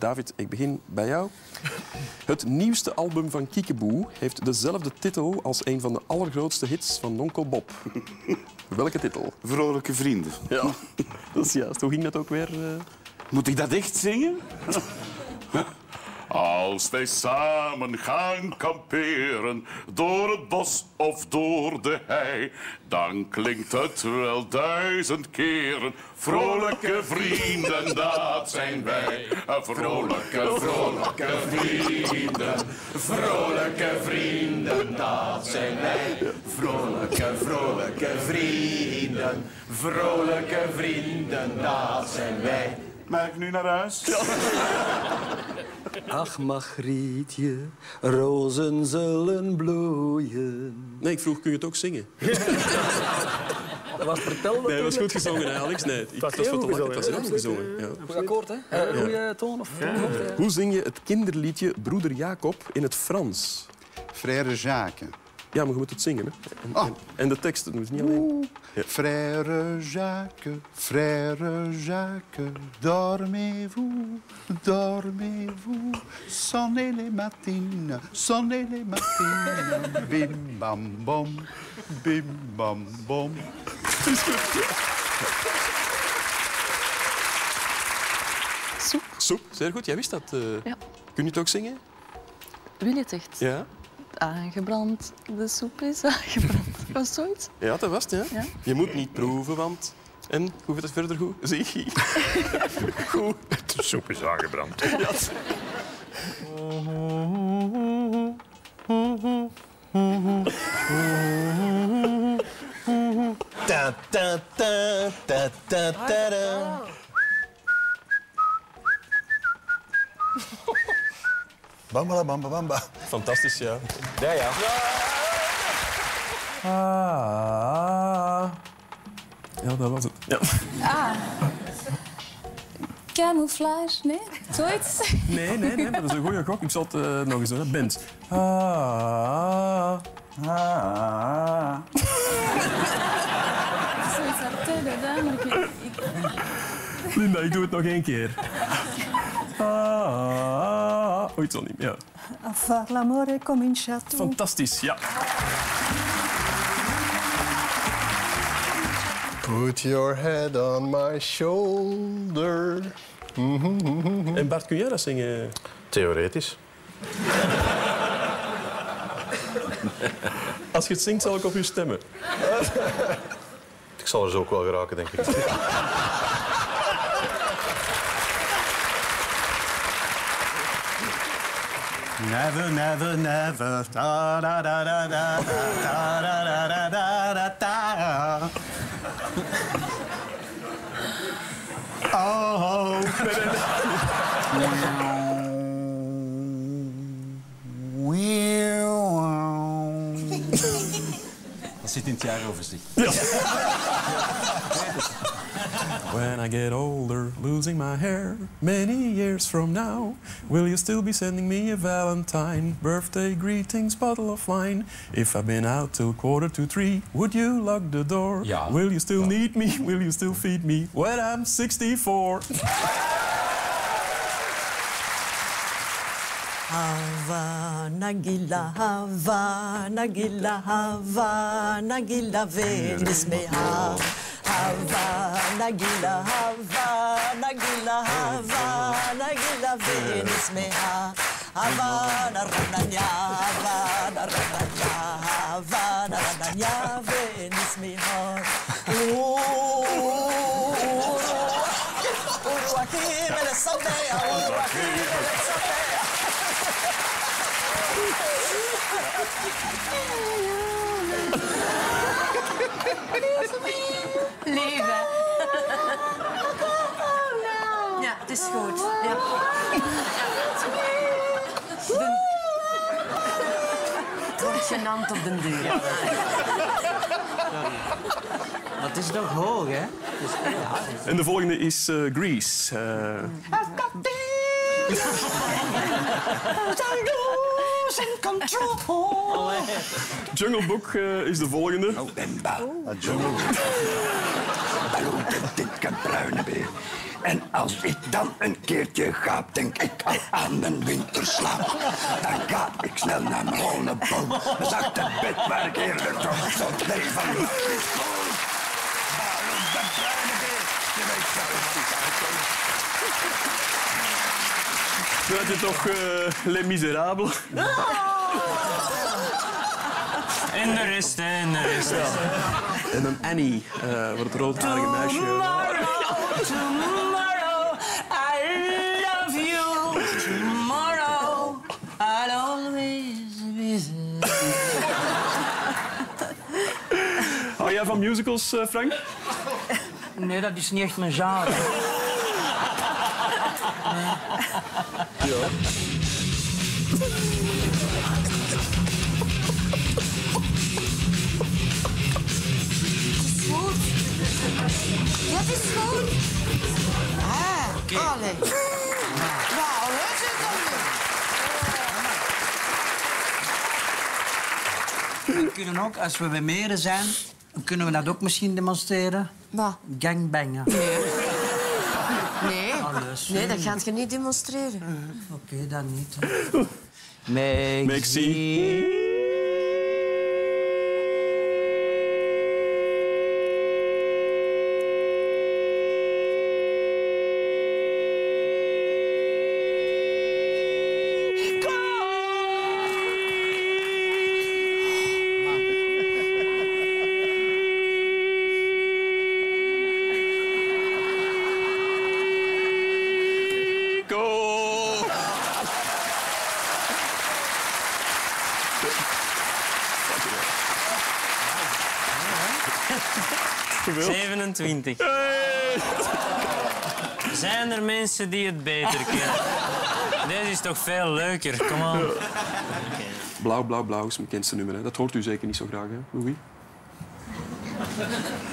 David, ik begin bij jou. Het nieuwste album van Kiekeboe heeft dezelfde titel als een van de allergrootste hits van Onkel Bob. Welke titel? Vrolijke vrienden. Ja, dat is juist. Hoe ging dat ook weer? eh? Moet ik dat echt zingen? Als wij samen gaan kamperen door het bos of door de hei, dan klinkt het wel duizend keren. Vrolijke vrienden, dat zijn wij. Vrolijke, vrolijke vrienden. Vrolijke vrienden, dat zijn wij. Vrolijke, vrolijke vrienden. Vrolijke vrienden, dat zijn wij. Mag ik nu naar huis? Ach, Margrietje, rozen zullen bloeien. Nee, ik vroeg, kun je het ook zingen? Dat was verteld Nee, dat was goed gezongen, hè, Alex. Nee, ik, dat was heel goed lachen. Het was heel goed gezongen, gezongen. Ja. Goed akkoord, hè? Goeie toon of? Ja. Hoe zing je het kinderliedje Broeder Jacob in het Frans? Frère Jacques. Ja, maar je moet het zingen. Hè? En, Ah. en, en de tekst, dat moet niet alleen. Ja. Frère Jacques, frère Jacques, dormez-vous, dormez-vous, sonnez les matines, sonnez les matines, bim bam bom, bim bam bom. Soep. Soep, zeer goed. Jij wist dat. eh. Ja. Kun je het ook zingen? Wie het echt? Ja. Aangebrand, de soep is aangebrand. Was zoiets? Ja, dat was het, ja. Ja. Je moet niet proeven, want... En, hoe gaat het verder goed? Zie je? Goed. De soep is aangebrand. Ta, ta, ta, ta, ta, ta, ta. Bambala, bamba, bamba. Fantastisch, ja. Ja, ja. Ah. Ja, dat was het. Ja. Camouflage, nee? Zoiets? Nee, nee, nee, maar dat is een goede gok. Ik zal het eh, nog eens doen. Bent. Ah. Ah. Zoiets had hij maar ik, ik, Linda, ik doe het nog één keer. Ah. Oh, iets niet. Ja. A far l'amore cominciato. Fantastisch, ja. Put your head on my shoulder. En Bart, kun jij dat zingen? Theoretisch. Als je het zingt, zal ik op u stemmen. Ik zal er zo ook wel geraken, denk ik. Never, never, never, da da da da da da da da da da da. Oh. Dat zit in het jaaroverzicht. When I get older, losing my hair, many years from now, will you still be sending me a Valentine, birthday greetings, bottle of wine? If I've been out till quarter to three, would you lock the door? Ja. Will you still need me? Will you still feed me when I'm 64? Havana gilla, Havana gilla, Havana gilla, Venus med hav. Havana, gila Havana, gila Havana, gila Venice meha. Havana, rananya, Havana, rananya, Havana, rananya, Venice meha. Uruaki, mele someday, Uruaki, mele someday. Leven. Ja, het is goed. Ja. Het wordt gênant op den duur. Maar het is toch hoog, hè? En de volgende is eh, Grease. Eh, Jungle Book eh, is de volgende. A jungle. hallo de dikke bruine beer. En als ik dan een keertje gaap, denk ik al aan mijn winterslaap. Dan ga ik snel naar mijn honenboom. Mijn zachte bed waar ik eerlijk toch zo nee van Hallo de bruine beer, je weet zelf niet uitkomen. Dat je toch eh Les Miserables? En de rest, en de rest. En dan Annie, eh voor het roodharige meisje. tomorrow, I love you. Tomorrow, I'll always be Hou jij van musicals, eh, Frank? Nee, dat is niet echt mijn genre. Ja. Het is goed. Hé, allee. Nou, hè, zit dan We kunnen ook, als we bij meren zijn, kunnen we dat ook misschien demonstreren. Wat? Gangbangen. Nee. Alles. Nee, dat gaat je niet demonstreren. Oké, dan niet. Mexi. 27. Zijn er mensen die het beter kennen? Deze is toch veel leuker, kom on. Blauw, blauw, blauw is mijn bekendste nummer. Hè. Dat hoort u zeker niet zo graag, hè, Louis?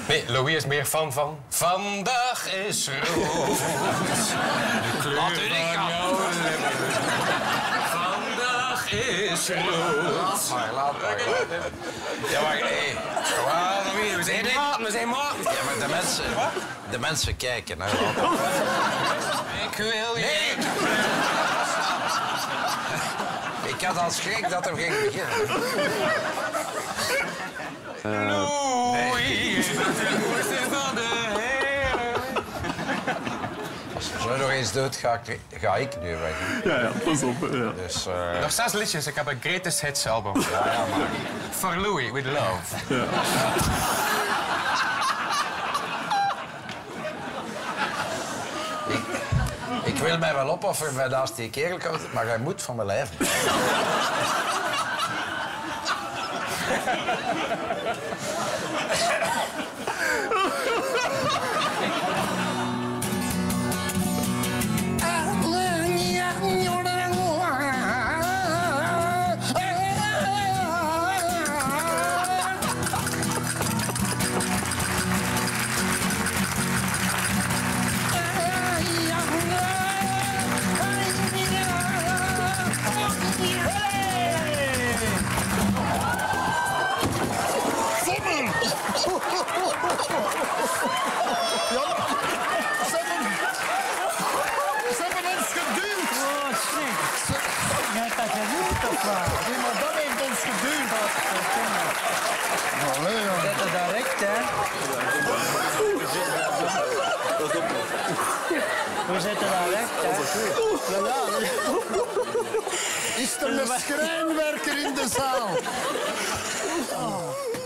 Nee, Louis is meer fan van... Vandaag is rood. De kleur van jouw lippen. Is rood. Maar laat maar. Ja, maar hé. Louis? We zijn maat, we zijn maat. Ja, maar de mensen... De mensen kijken, hè. Ik wil je... Ik had al schrik dat hem ging beginnen. Louis, van de heren. Als er zo nog eens dood ga, ik- ga ik nu weg. Ja, ja, pas op. Ja. Dus, eh, Nog zes liedjes. Ik heb een greatest hits album. ja, ja, maar... For Louis, with love. Ik wil mij wel opofferen bij naast die kerel, maar hij moet van mijn lijf. Of wat? Die madame heeft ons geduwd. Allee, jongen. Zet het direct, hè? We zetten dat recht, hè? Is er een schrijnwerker in de zaal?